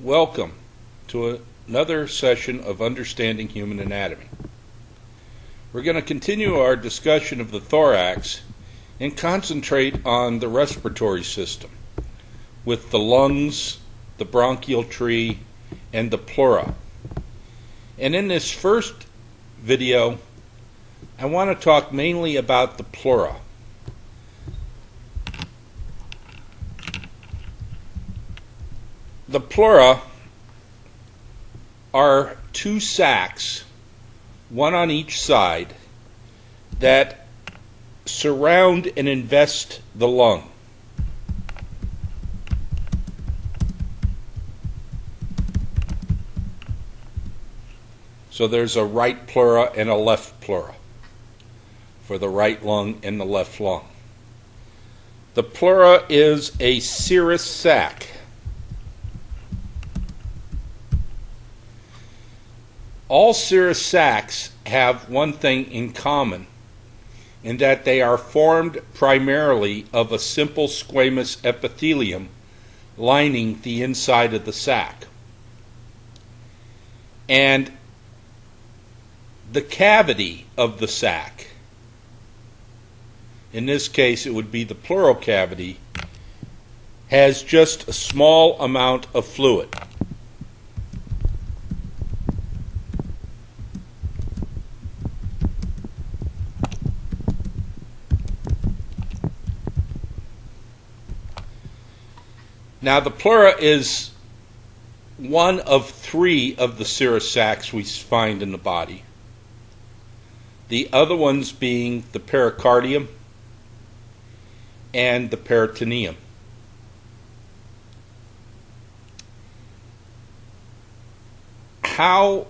Welcome to another session of Understanding Human Anatomy. We're going to continue our discussion of the thorax and concentrate on the respiratory system with the lungs, the bronchial tree, and the pleura. And in this first video, I want to talk mainly about the pleura. The pleura are two sacs, one on each side, that surround and invest the lung. So there's a right pleura and a left pleura for the right lung and the left lung. The pleura is a serous sac. All serous sacs have one thing in common, in that they are formed primarily of a simple squamous epithelium lining the inside of the sac. And the cavity of the sac, in this case it would be the pleural cavity, has just a small amount of fluid. Now, the pleura is one of three of the serous sacs we find in the body. The other ones being the pericardium and the peritoneum. How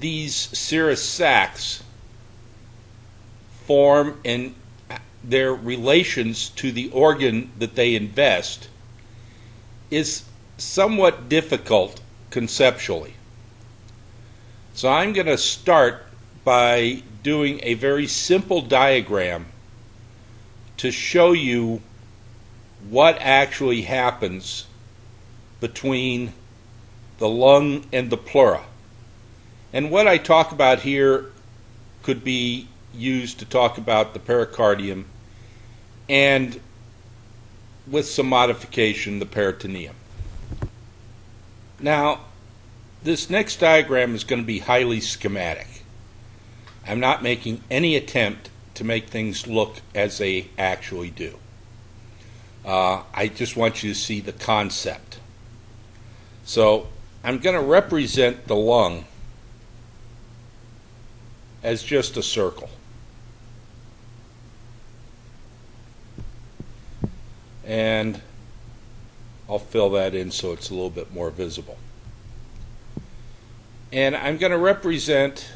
these serous sacs form and their relations to the organ that they invest is somewhat difficult conceptually. So I'm going to start by doing a very simple diagram to show you what actually happens between the lung and the pleura. And what I talk about here could be used to talk about the pericardium and with some modification, the peritoneum. Now, this next diagram is going to be highly schematic. I'm not making any attempt to make things look as they actually do. Uh, I just want you to see the concept. So I'm going to represent the lung as just a circle. And I'll fill that in so it's a little bit more visible. And I'm going to represent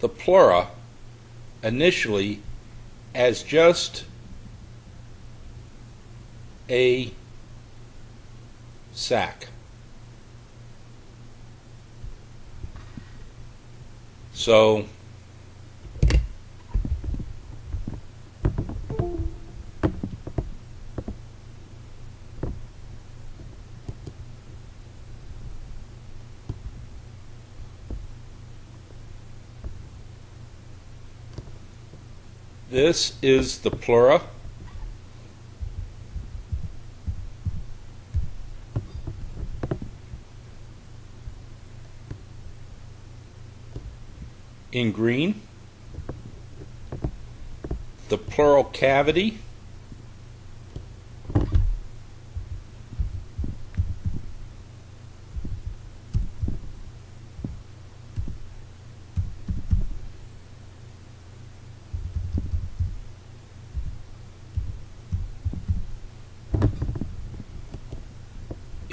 the pleura initially as just a sac. So This is the pleura. In green, the pleural cavity.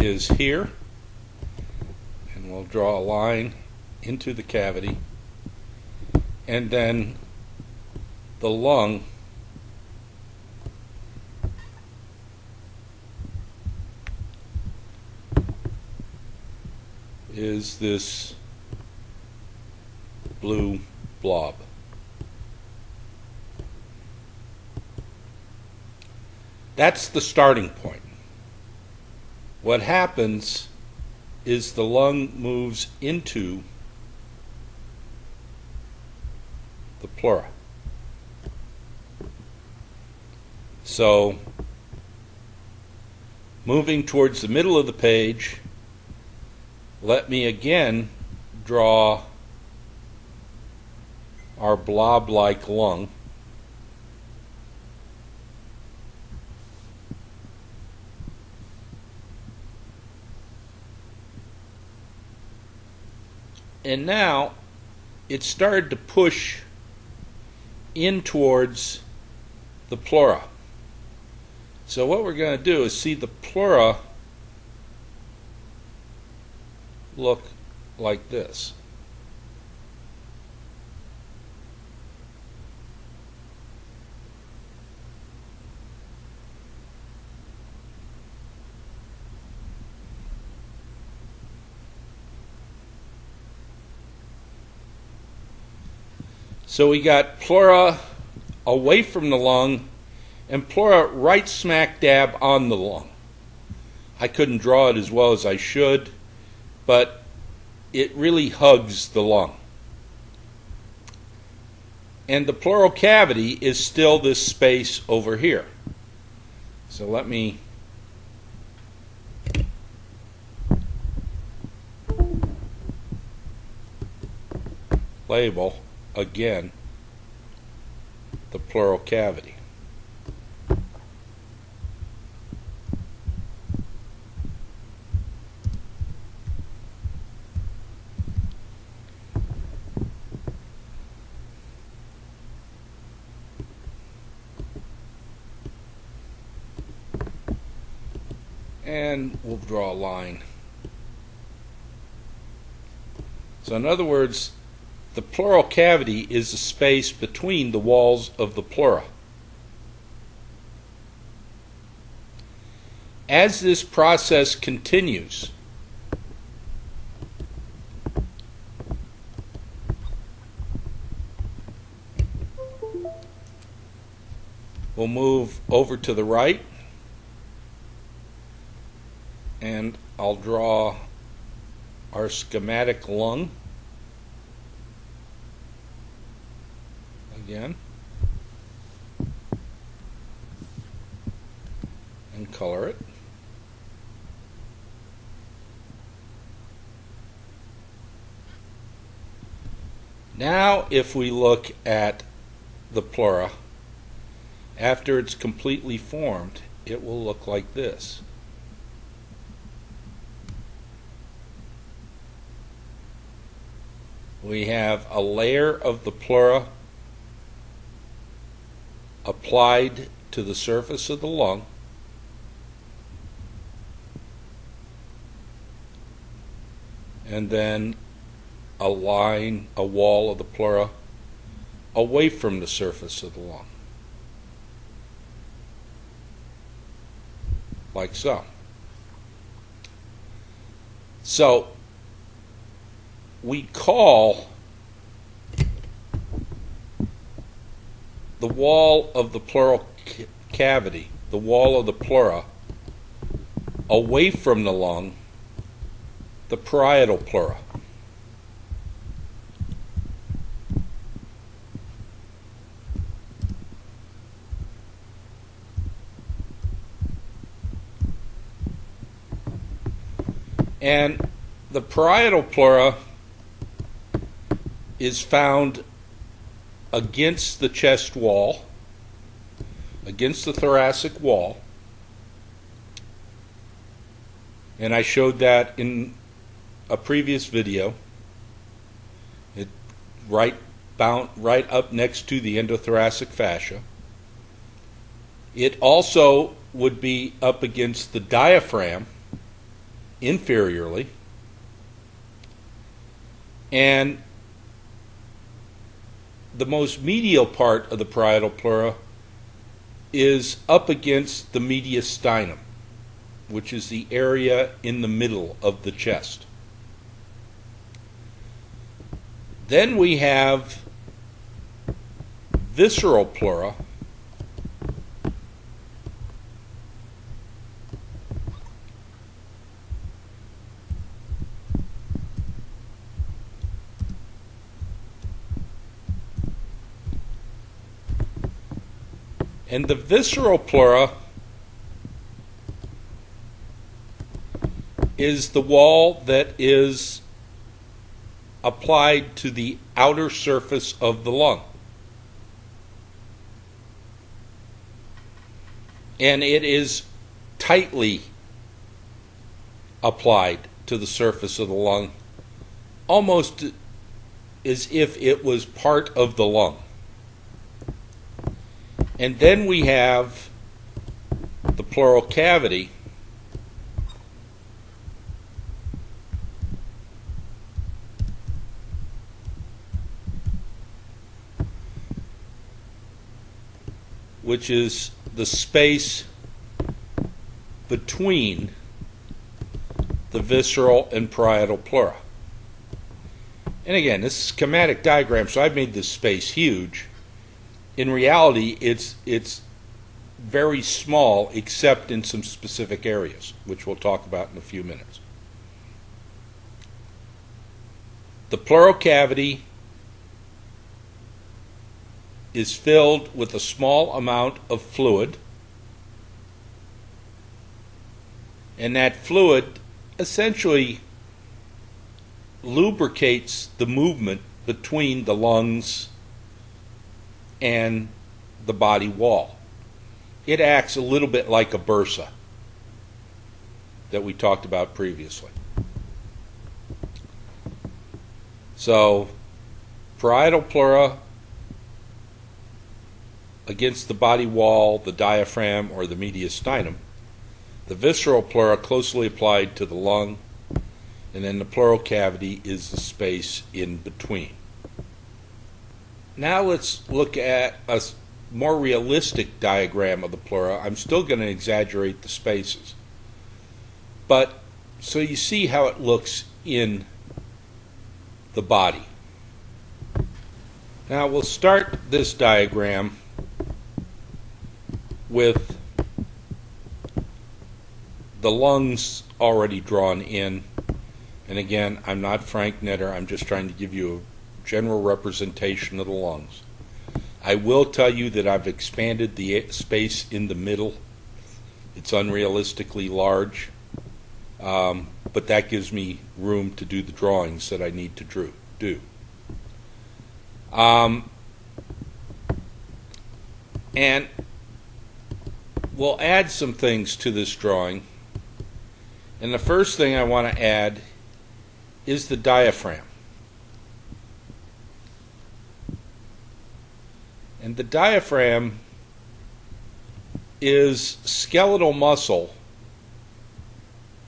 Is here and we'll draw a line into the cavity and then the lung is this blue blob. That's the starting point. What happens is the lung moves into the pleura. So, moving towards the middle of the page, let me again draw our blob-like lung. And now it started to push in towards the pleura. So what we're going to do is see the pleura look like this. So we got pleura away from the lung and pleura right smack dab on the lung. I couldn't draw it as well as I should, but it really hugs the lung. And the pleural cavity is still this space over here. So let me label again the pleural cavity. and we'll draw a line. So in other words, the pleural cavity is the space between the walls of the pleura. As this process continues, we'll move over to the right and I'll draw our schematic lung again and color it. Now if we look at the pleura, after it's completely formed, it will look like this. we have a layer of the pleura applied to the surface of the lung. And then a line, a wall of the pleura away from the surface of the lung. Like so. So we call the wall of the pleural cavity, the wall of the pleura, away from the lung, the parietal pleura. And the parietal pleura is found against the chest wall, against the thoracic wall. And I showed that in a previous video. It right bound right up next to the endothoracic fascia. It also would be up against the diaphragm inferiorly. And the most medial part of the parietal pleura is up against the mediastinum, which is the area in the middle of the chest. Then we have visceral pleura And the visceral pleura is the wall that is applied to the outer surface of the lung. And it is tightly applied to the surface of the lung, almost as if it was part of the lung. And then we have the pleural cavity. Which is the space between the visceral and parietal pleura. And again, this is schematic diagram, so I've made this space huge. In reality, it's it's very small except in some specific areas, which we'll talk about in a few minutes. The pleural cavity is filled with a small amount of fluid, and that fluid essentially lubricates the movement between the lungs and the body wall. It acts a little bit like a bursa that we talked about previously. So, parietal pleura against the body wall, the diaphragm, or the mediastinum. The visceral pleura closely applied to the lung, and then the pleural cavity is the space in between. Now let's look at a more realistic diagram of the pleura. I'm still going to exaggerate the spaces. But so you see how it looks in the body. Now we'll start this diagram with the lungs already drawn in. And again, I'm not Frank Netter, I'm just trying to give you a general representation of the lungs. I will tell you that I've expanded the space in the middle. It's unrealistically large, um, but that gives me room to do the drawings that I need to drew, do. Um, and we'll add some things to this drawing. And the first thing I want to add is the diaphragm. And the diaphragm is skeletal muscle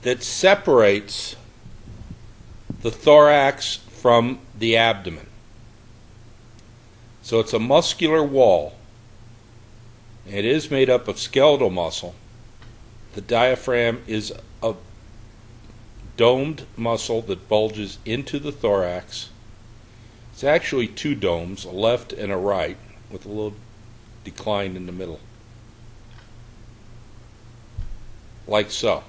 that separates the thorax from the abdomen. So it's a muscular wall. It is made up of skeletal muscle. The diaphragm is a domed muscle that bulges into the thorax. It's actually two domes, a left and a right, with a little decline in the middle. Like so.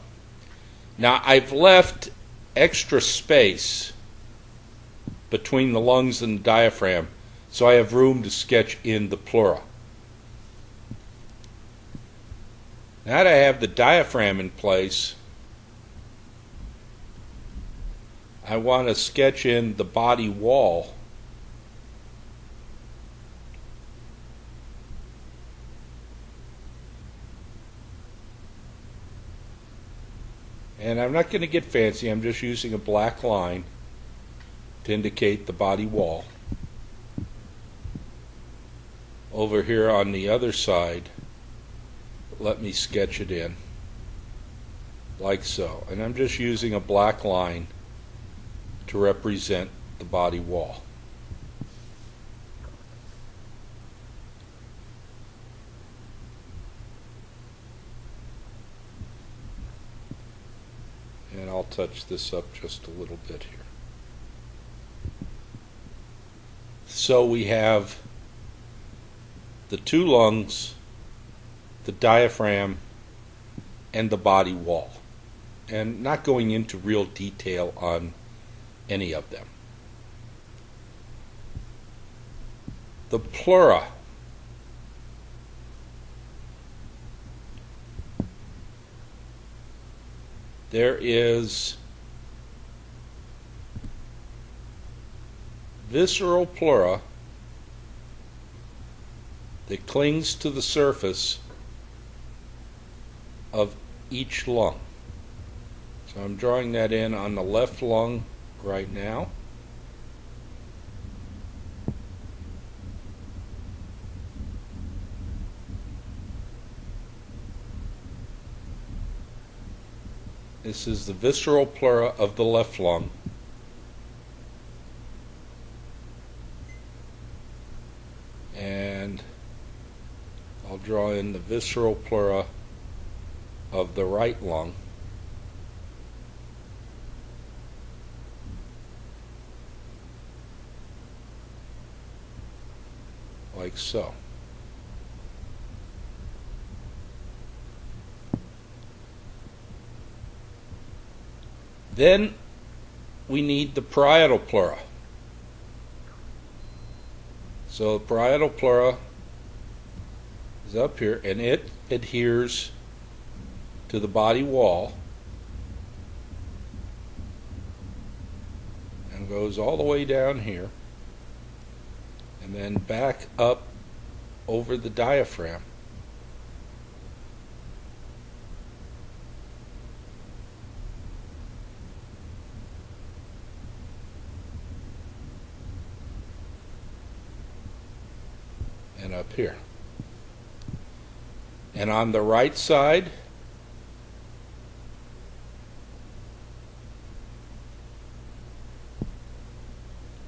Now I've left extra space between the lungs and the diaphragm so I have room to sketch in the pleura. Now that I have the diaphragm in place, I want to sketch in the body wall. And I'm not going to get fancy, I'm just using a black line to indicate the body wall. Over here on the other side, let me sketch it in like so. And I'm just using a black line to represent the body wall. And I'll touch this up just a little bit here. So we have the two lungs, the diaphragm, and the body wall. And not going into real detail on any of them. The pleura there is visceral pleura that clings to the surface of each lung. So I'm drawing that in on the left lung right now. This is the visceral pleura of the left lung. And I'll draw in the visceral pleura of the right lung. Like so. Then we need the parietal pleura. So the parietal pleura is up here and it adheres to the body wall and goes all the way down here and then back up over the diaphragm and up here. And on the right side,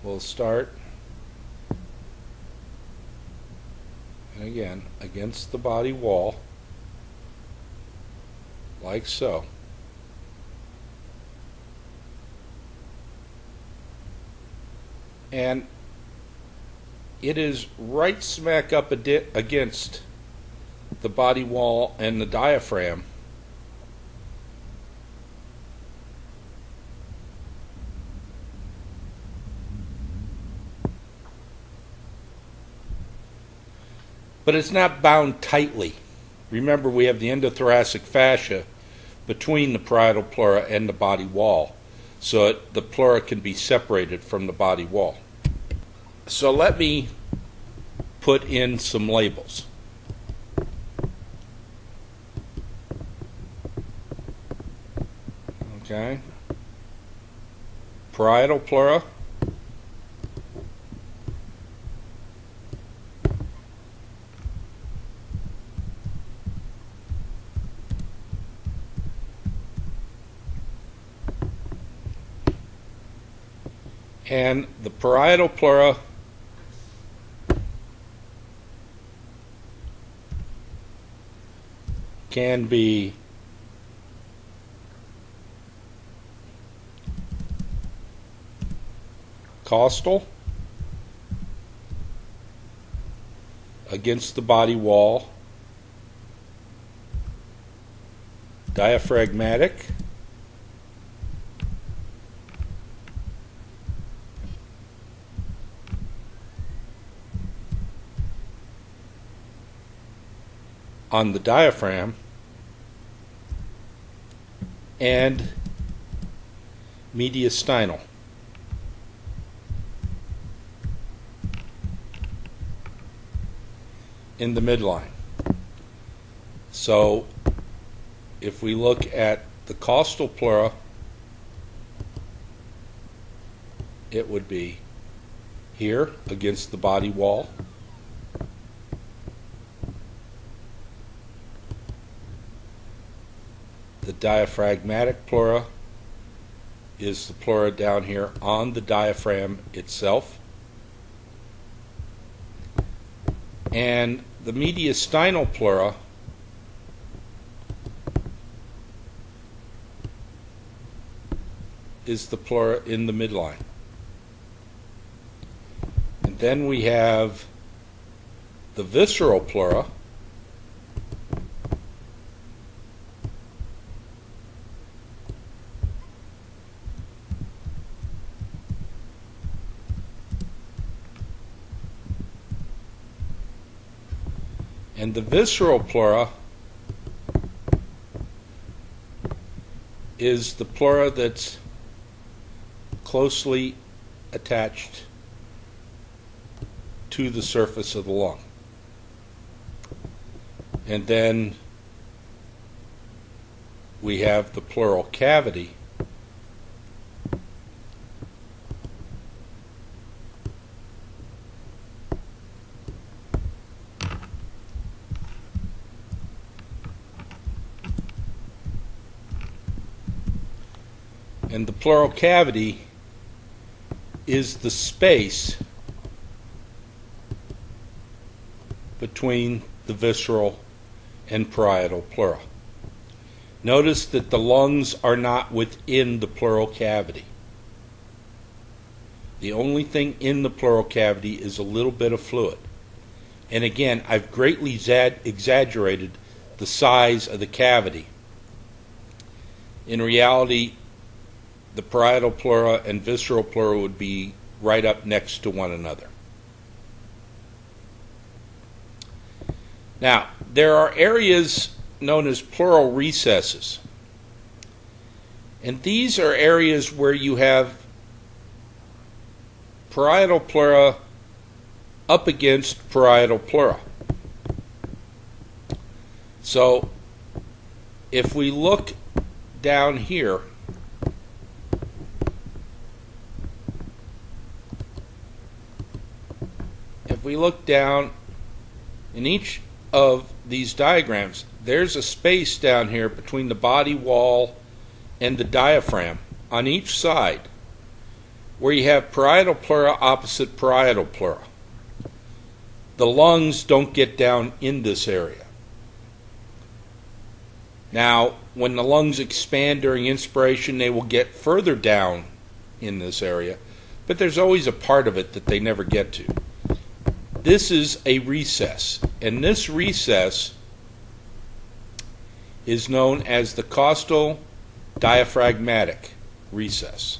we'll start, and again, against the body wall, like so. And it is right smack up against the body wall and the diaphragm. But it's not bound tightly. Remember, we have the endothoracic fascia between the parietal pleura and the body wall, so it, the pleura can be separated from the body wall. So let me put in some labels. Okay. Parietal pleura. And the parietal pleura can be costal against the body wall, diaphragmatic, on the diaphragm, and mediastinal. in the midline. So if we look at the costal pleura, it would be here against the body wall. Diaphragmatic pleura is the pleura down here on the diaphragm itself. And the mediastinal pleura is the pleura in the midline. And then we have the visceral pleura. And the visceral pleura is the pleura that's closely attached to the surface of the lung. And then we have the pleural cavity. And the pleural cavity is the space between the visceral and parietal pleura. Notice that the lungs are not within the pleural cavity. The only thing in the pleural cavity is a little bit of fluid. And again, I've greatly exaggerated the size of the cavity. In reality, the parietal pleura and visceral pleura would be right up next to one another. Now, there are areas known as pleural recesses. And these are areas where you have parietal pleura up against parietal pleura. So if we look down here, look down in each of these diagrams, there's a space down here between the body wall and the diaphragm on each side where you have parietal pleura opposite parietal pleura. The lungs don't get down in this area. Now, when the lungs expand during inspiration, they will get further down in this area, but there's always a part of it that they never get to. This is a recess, and this recess is known as the costal diaphragmatic recess.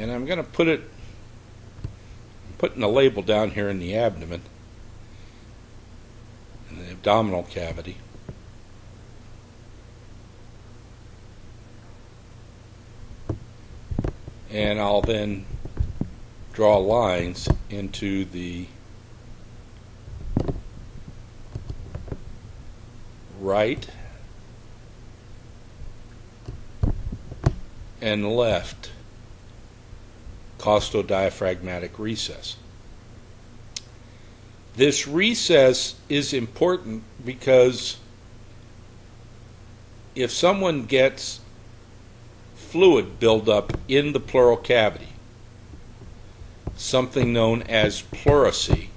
and I'm going to put it, I'm putting a label down here in the abdomen, in the abdominal cavity. And I'll then draw lines into the right and left costodiaphragmatic recess. This recess is important because if someone gets fluid buildup in the pleural cavity, something known as pleurisy,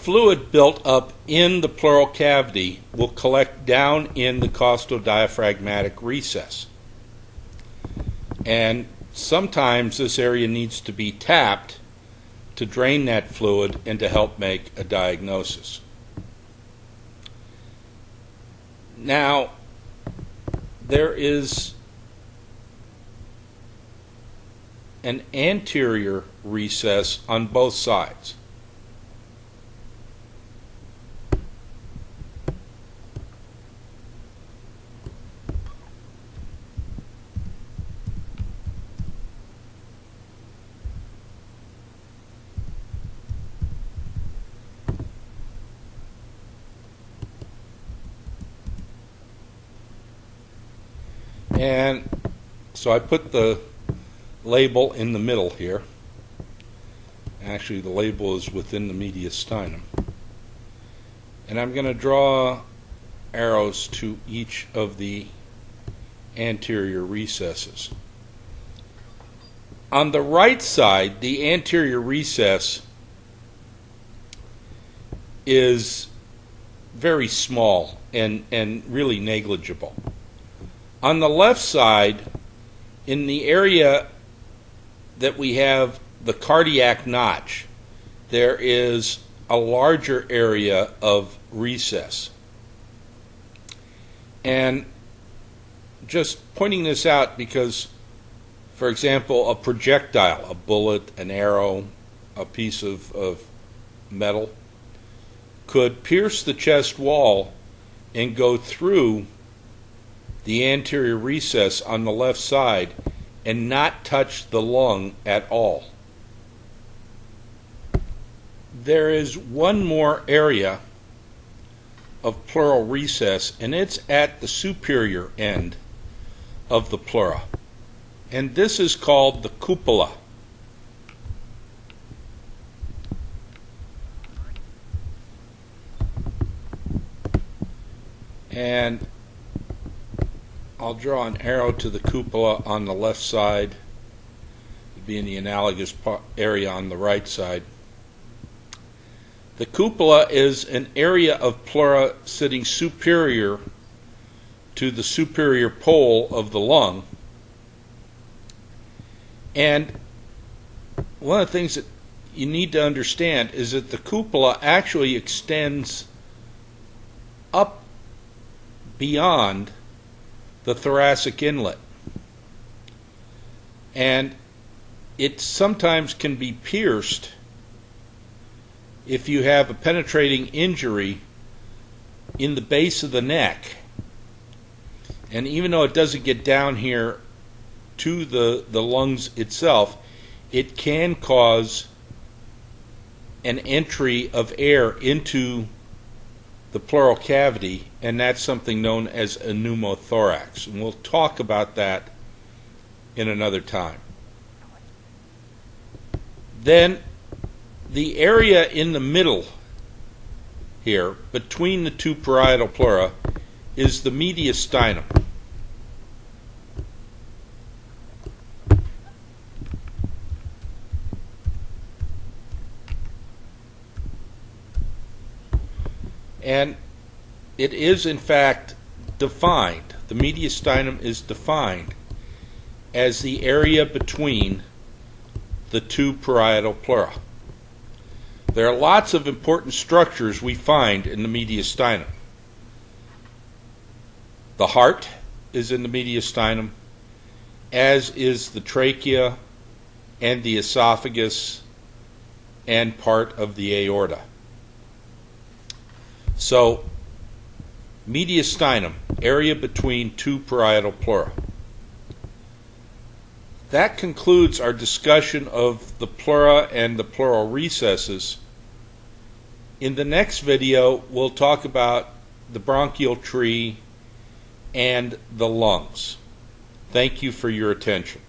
fluid built up in the pleural cavity will collect down in the costodiaphragmatic recess. And sometimes this area needs to be tapped to drain that fluid and to help make a diagnosis. Now, there is an anterior recess on both sides. And so I put the label in the middle here. Actually, the label is within the mediastinum. And I'm going to draw arrows to each of the anterior recesses. On the right side, the anterior recess is very small and, and really negligible. On the left side, in the area that we have the cardiac notch, there is a larger area of recess. And just pointing this out because, for example, a projectile, a bullet, an arrow, a piece of, of metal, could pierce the chest wall and go through the anterior recess on the left side and not touch the lung at all. There is one more area of pleural recess, and it's at the superior end of the pleura. And this is called the cupola. And I'll draw an arrow to the cupola on the left side, being the analogous area on the right side. The cupola is an area of pleura sitting superior to the superior pole of the lung. And one of the things that you need to understand is that the cupola actually extends up beyond the thoracic inlet. And it sometimes can be pierced if you have a penetrating injury in the base of the neck. And even though it doesn't get down here to the, the lungs itself, it can cause an entry of air into the pleural cavity, and that's something known as a pneumothorax. And we'll talk about that in another time. Then the area in the middle here, between the two parietal pleura, is the mediastinum. And it is, in fact, defined, the mediastinum is defined as the area between the two parietal pleura. There are lots of important structures we find in the mediastinum. The heart is in the mediastinum, as is the trachea and the esophagus and part of the aorta. So, mediastinum, area between two parietal pleura. That concludes our discussion of the pleura and the pleural recesses. In the next video, we'll talk about the bronchial tree and the lungs. Thank you for your attention.